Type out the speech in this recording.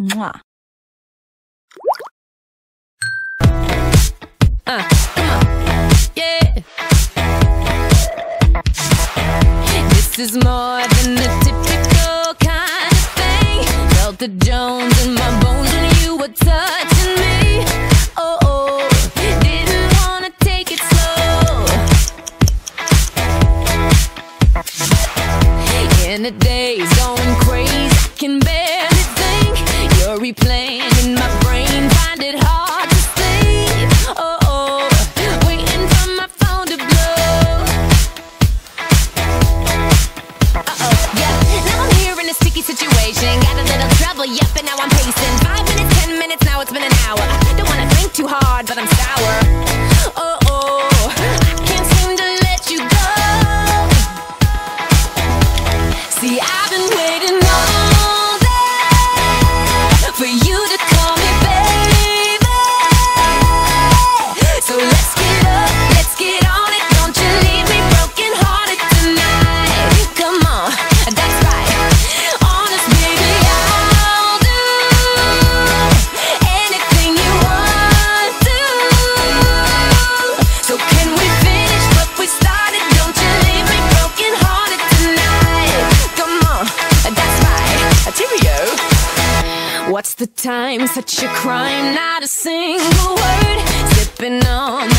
Mwah. Uh. Yeah. This is more than the typical kind of thing. Felt the Jones in my bones when you were touching me. Oh, oh. didn't wanna take it slow. In the days In my brain, find it hard to sleep. Oh, oh, waiting for my phone to blow. Uh-oh, yeah. Now I'm here in a sticky situation. Got a little trouble, yep, and now I'm pacing. Five minutes, ten minutes, now it's been an hour. Don't wanna think too hard, but I'm sour. Oh, oh, I can't seem to let you go. See, I've been waiting What's the time? Such a crime, not a single word. Sipping on